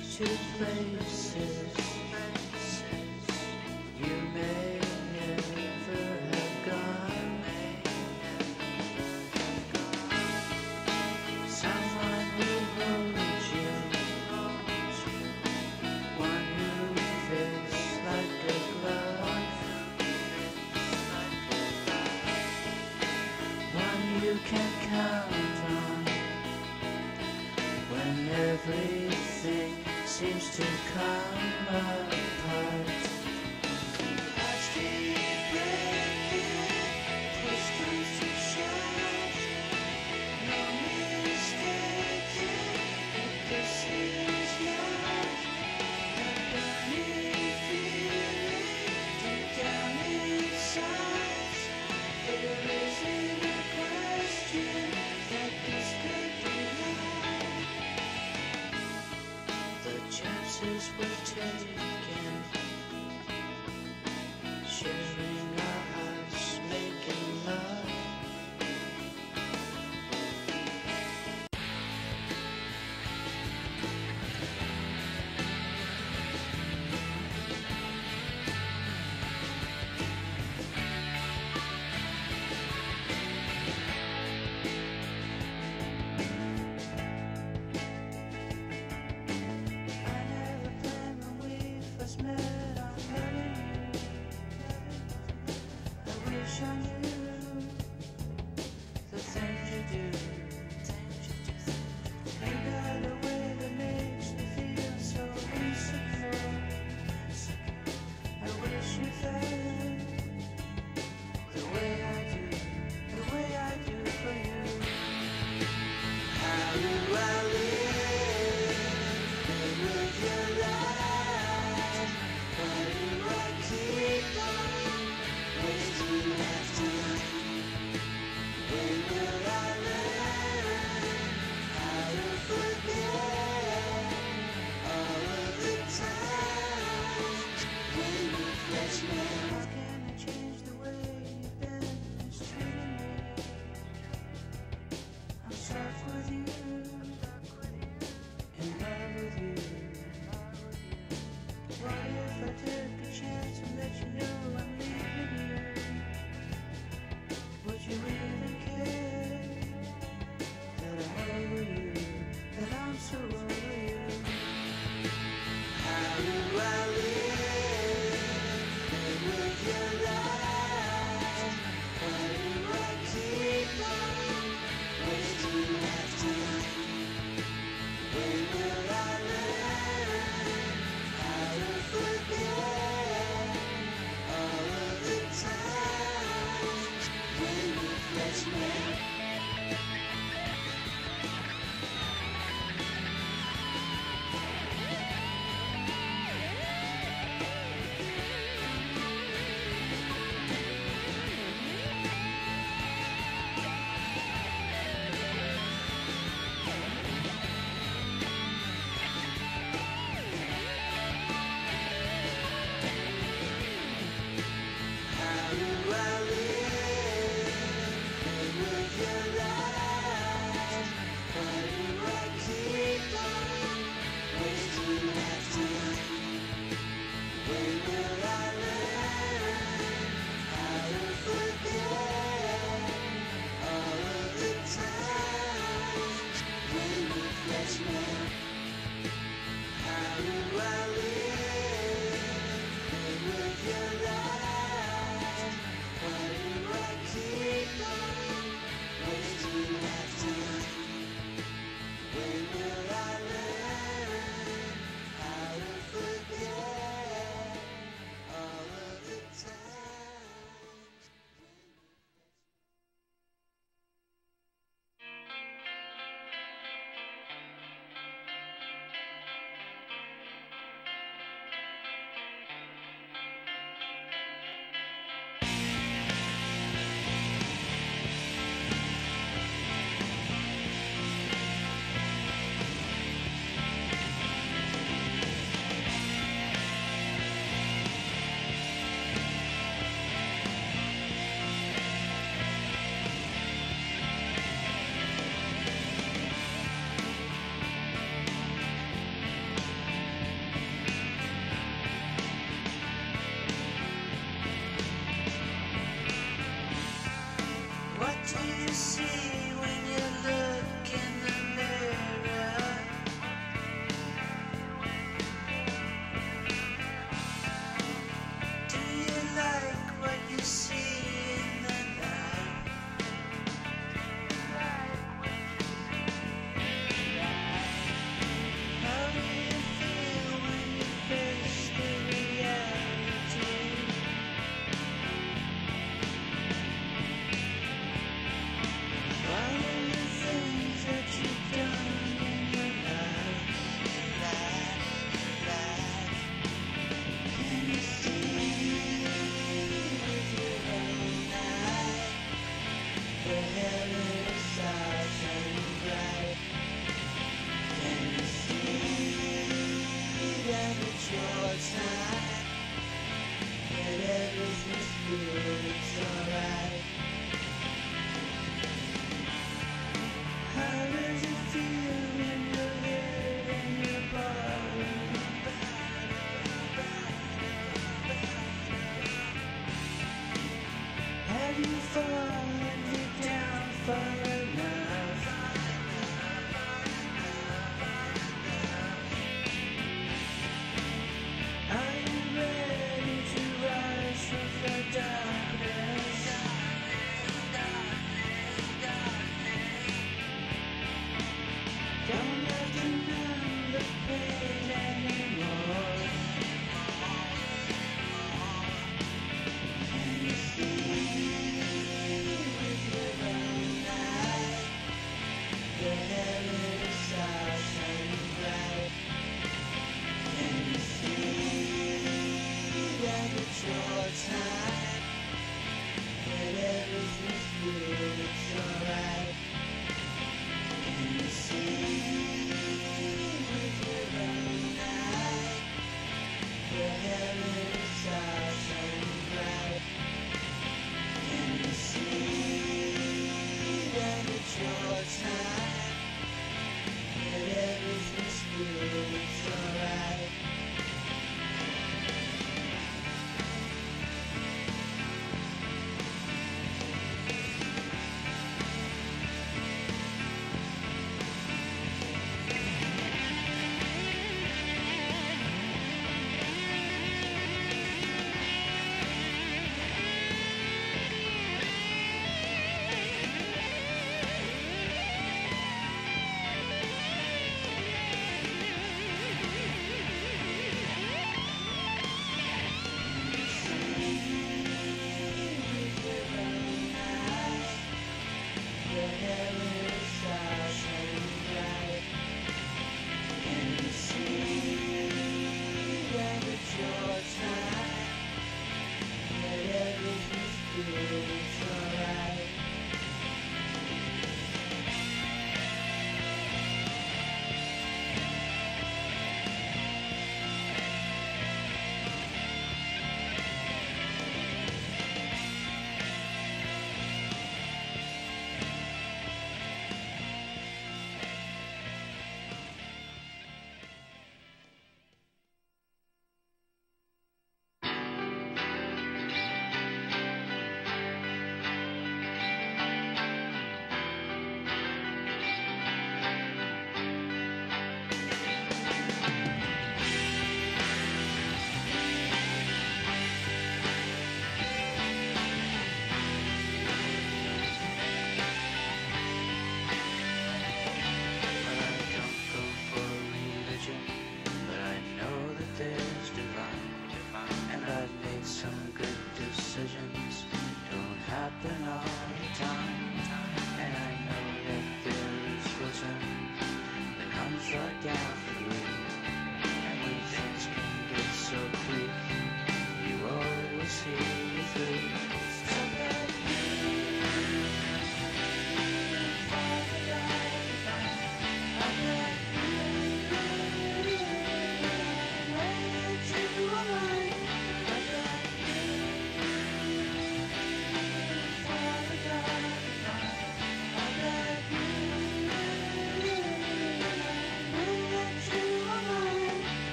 to places. You may never have gone. Someone who holds you, one who fits like a glove, one you can count to come apart. Hallelujah. Value, value.